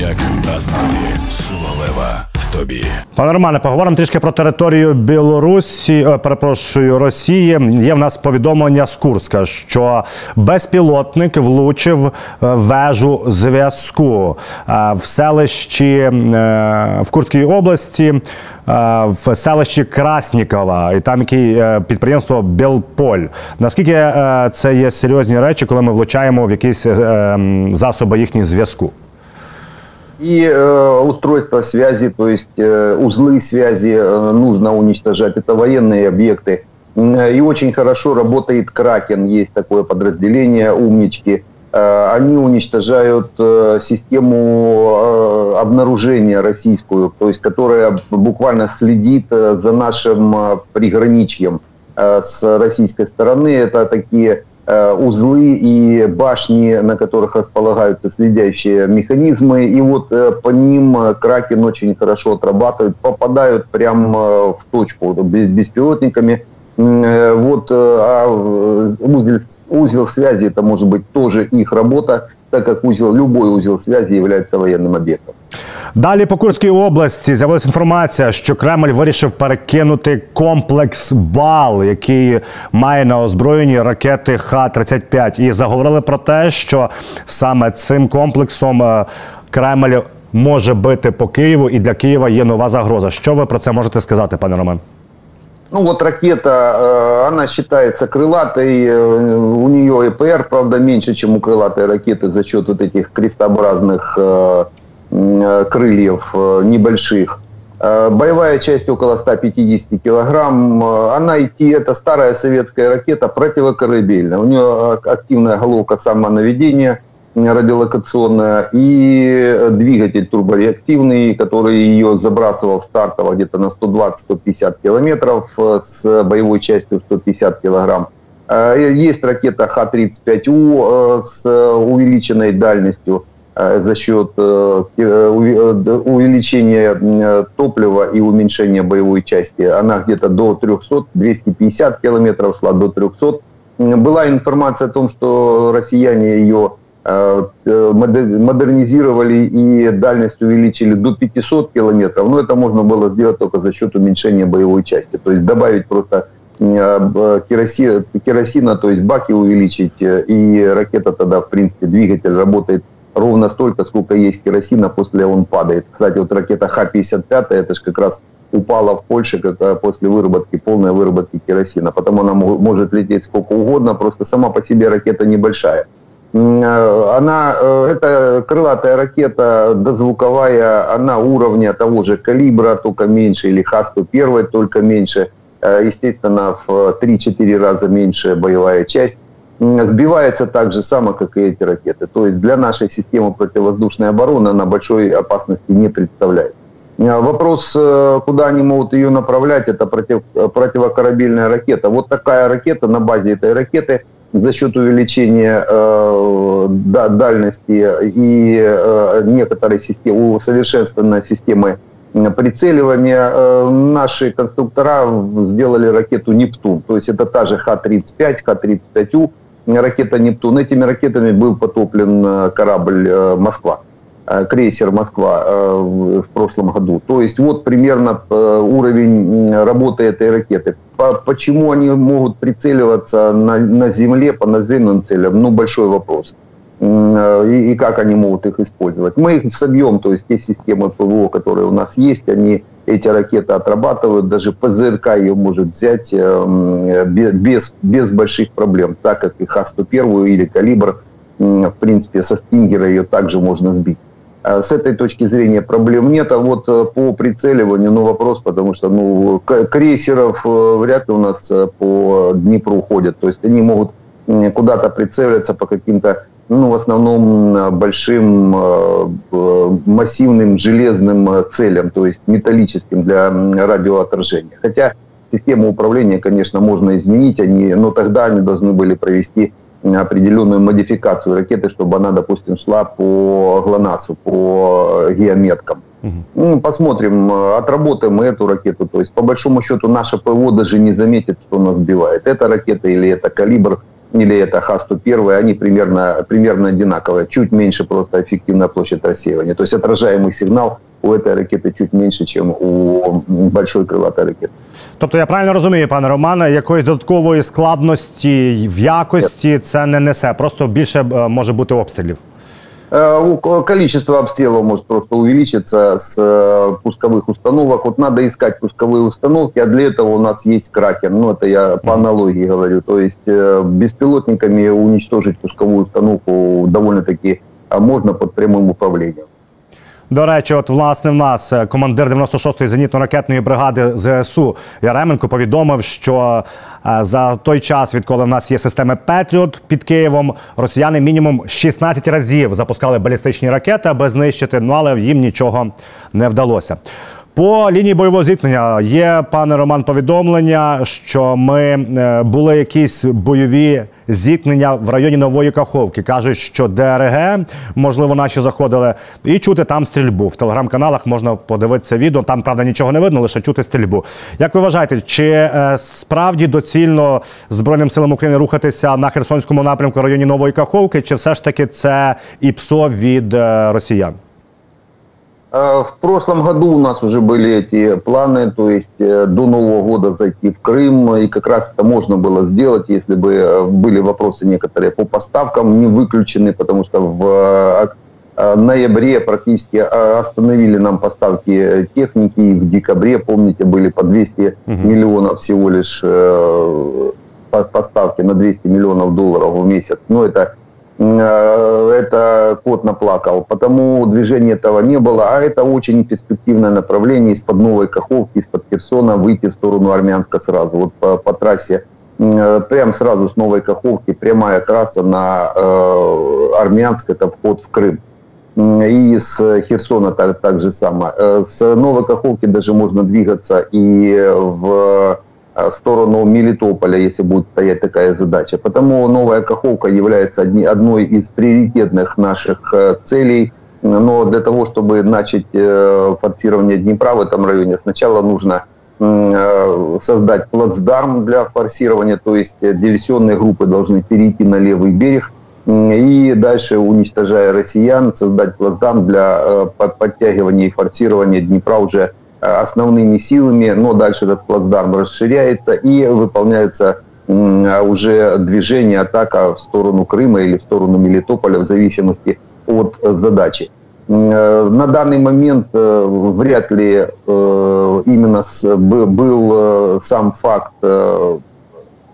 Як назнати сила лева в тобі. Романе, поговоримо трішки про територію Білорусі. е, Перепрошую Росії. Є в нас повідомлення з Курська, що безпілотник влучив е, вежу зв'язку е, в селищі в Курській області. В селищі Краснікова, і там яке е, підприємство Білполь. Наскільки це є серйозні речі, коли ми влучаємо в якісь засоби їхніх зв'язку? И э, устройство связи, то есть э, узлы связи э, нужно уничтожать. Это военные объекты. М, И очень хорошо работает Кракен, есть такое подразделение, умнички. Э, Они уничтожают э, систему э, обнаружения российскую, то есть которая буквально следит э, за нашим э, приграничьем э, с российской стороны. Это такие э, узлы и башни, на которых располагаются следящие механизмы. И вот э, по ним э, Кракен очень хорошо отрабатывает, попадают прямо э, в точку беспилотниками. Э, Вот э, а э, узел, узел связи это может быть тоже их работа, так как узел, любой узел связи является военным объектом. Далі по Курській області з'явилася інформація, що Кремль вирішив перекинути комплекс БАЛ, який має на озброєнні ракети Х-35. І заговорили про те, що саме цим комплексом е, Кремль може бити по Києву, і для Києва є нова загроза. Що ви про це можете сказати, пане Роман? Ну вот ракета, э, она считается крылатой, э, у нее ЭПР, правда, меньше, чем у крылатой ракеты за счет вот этих крестообразных э, м, э, крыльев э, небольших. Э, Боевая часть около 150 килограмм. Э, Она идти, это старая советская ракета, противокорабельная. У нее э, активная головка самонаведения э, радиолокационная и э, двигатель турбореактивный, который ее забрасывал стартово где-то на 120-150 километров э, с боевой частью 150 килограмм. Э, Есть ракета Х-35У э, с э, увеличенной дальностью э, за счет э, э, э, увеличения э, топлива и уменьшения боевой части. Она где-то до 300, 250 километров шла, до 300. М, Была информация о том, что россияне ее э, э, модер- модернизировали и дальность увеличили до 500 километров, но это можно было сделать только за счет уменьшения боевой части. То есть добавить просто э, керосина, то есть баки увеличить, э, и ракета тогда, в принципе, двигатель работает ровно столько, сколько есть керосина, после он падает. Кстати, вот ракета Х-55, это же как раз упала в Польше как, э, после выработки, полной выработки керосина. Потому она мо- может лететь сколько угодно, просто сама по себе ракета небольшая. Э, Она, э, это крылатая ракета дозвуковая, она уровня того же калибра, только меньше, или Х-101, только меньше. Естественно, в 3-4 раза меньше боевая часть. Сбивается так же само, как и эти ракеты. То есть для нашей системы противовоздушной обороны она большой опасности не представляет. Э, Вопрос, э, куда они могут ее направлять, это против, э, противокорабельная ракета. Вот такая ракета на базе этой ракеты за счет увеличения э, да- дальности и э, некоторой системы, усовершенствованной системы прицеливания, э, наши конструктора сделали ракету «Нептун». То есть это та же Х-35, Х-35У, ракета «Нептун». Этими ракетами был потоплен э, корабль э, «Москва» э, крейсер Москва в прошлом году. То есть вот примерно уровень работы этой ракеты. По- Почему они могут прицеливаться на, на земле по наземным целям? Ну, большой вопрос. И, и как они могут их использовать? Мы их собьем, то есть те системы ПВО, которые у нас есть, они эти ракеты отрабатывают, даже ПЗРК ее может взять э, без, без больших проблем, так как и Х-101 или «Калибр», в принципе, со «Стингера» ее также можно сбить. А С этой точки зрения проблем нет. А вот э, по прицеливанию, ну, вопрос, потому что, ну, крейсеров э, вряд ли у нас по Днепру ходят. То есть они могут куда-то прицеливаться по каким-то, ну, в основном э, большим э, э, массивным железным целям, то есть металлическим для радиоотражения. Хотя систему управления, конечно, можно изменить, они, но тогда они должны были провести определенную модификацию ракеты, чтобы она, допустим, шла по ГЛОНАССу, по геометкам. Ну, посмотрим, отработаем мы эту ракету. То есть, по большому счету, наше ПВО даже не заметит, что нас сбивает. Это ракета или это калибр или это Х-101, они примерно, примерно одинаковые. Чуть меньше просто эффективная площадь рассеивания. То есть отражаемый сигнал у этой ракети чуть менше, ніж у большої крилатої ракети. Тобто я правильно розумію, пане Романе, якоїсь додаткової складності в якості це не несе, просто більше е, може бути обстрілів. Э, количество обстрелов может просто увеличиться с э, пусковых установок. Вот надо искать пусковые установки, а для этого у нас есть кракен. Ну, это я по аналогии говорю. То есть э, беспилотниками уничтожить пусковую установку довольно-таки можно под прямым управлением. До речі, от власне в нас е, командир 96-ї зенітно-ракетної бригади ЗСУ Яременко повідомив, що е, за той час, відколи в нас є системи Петріот під Києвом, росіяни мінімум 16 разів запускали балістичні ракети, аби знищити. Ну але їм нічого не вдалося. По лінії бойового зіткнення є пане Роман повідомлення, що ми е, були якісь бойові зіткнення в районі Нової Каховки. кажуть, що ДРГ можливо наші заходили, і чути там стрільбу. В телеграм-каналах можна подивитися відео. Там правда нічого не видно, лише чути стрільбу. Як ви вважаєте, чи е, справді доцільно збройним силам України рухатися на Херсонському напрямку в районі Нової Каховки, чи все ж таки це ІПСО від е, росіян? Э, в прошлом году у нас уже были эти планы, то есть э, до Нового года зайти в Крым, и как раз это можно было сделать, если бы э, были вопросы некоторые по поставкам не выключены, потому что в ноябре практически остановили нам поставки техники, и в декабре, помните, были по 200 угу. миллионов всего лишь поставки на 200 миллионов долларов в месяц. Но это Э, это кот наплакал. Потому движения этого не было. А это очень перспективное направление из-под Новой Каховки, из-под Херсона выйти в сторону Армянска сразу. Вот по, по трассе э, прям сразу с Новой Каховки прямая трасса на э, Армянск, это вход в Крым. И с Херсона так, так же самое. Э, с Новой Каховки даже можно двигаться и в в сторону Мелитополя, если будет стоять такая задача. Потому Новая Каховка является одной из приоритетных наших э, целей. Но для того, чтобы начать э, форсирование Днепра в этом районе, сначала нужно э, создать плацдарм для форсирования, то есть диверсионные группы должны перейти на левый берег и дальше, уничтожая россиян, создать плацдарм для подтягивания и форсирования Днепра уже Э, основными силами, но дальше этот плацдарм расширяется и выполняется уже движение, атака в сторону Крыма или в сторону Мелитополя в зависимости от задачи. Э, на данный момент э, вряд ли именно был сам факт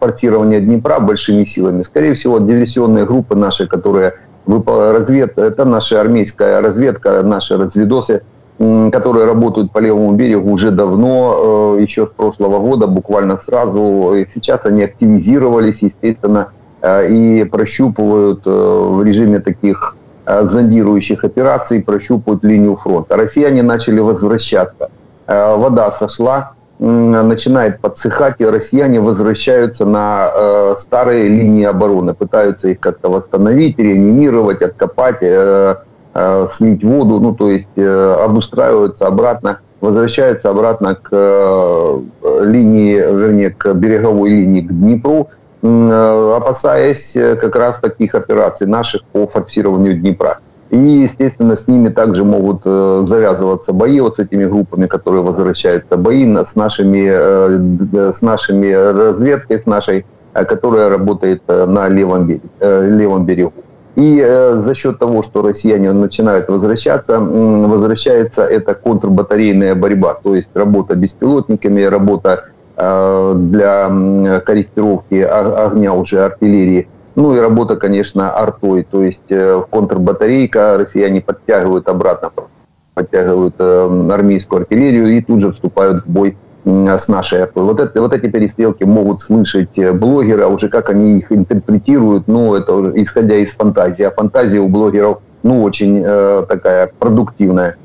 форсирования Днепра большими силами. Скорее всего, диверсионные группы наши, которые развед, это наша армейская разведка, наши разведосы – которые работают по левому берегу уже давно, э, еще с прошлого года, буквально сразу. И сейчас они активизировались, естественно, э, и прощупывают э, в режиме таких зондирующих операций, прощупывают линию фронта. Россияне начали возвращаться. Вода сошла, начинает подсыхать, и россияне возвращаются на старые линии обороны, пытаются их как-то восстановить, реанимировать, откопать, э, слить воду, ну то есть э, обустраиваются обратно, возвращаются обратно к э, линии, вернее, к береговой линии, к Днепру, э, опасаясь э, как раз таких операций наших по форсированию Днепра. И, естественно, с ними также могут э, завязываться бои вот с этими группами, которые возвращаются, бои с нашими, э, с нашими разведкой, с нашей, э, которая работает э, на левом, берег, э, левом берегу. И э, за счет того, что россияне начинают возвращаться, возвращается эта контрбатарейная борьба, то есть работа беспилотниками, работа э, для корректировки огня уже артиллерии, ну и работа, конечно, артой, то есть э, контрбатарейка, россияне подтягивают обратно, подтягивают армейскую артиллерию и тут же вступают в бой с нашей артой. Вот, это, вот эти перестрелки могут слышать э, блогеры, а уже как они их интерпретируют, ну, это исходя из фантазии. А фантазия у блогеров, ну, очень э, такая продуктивная.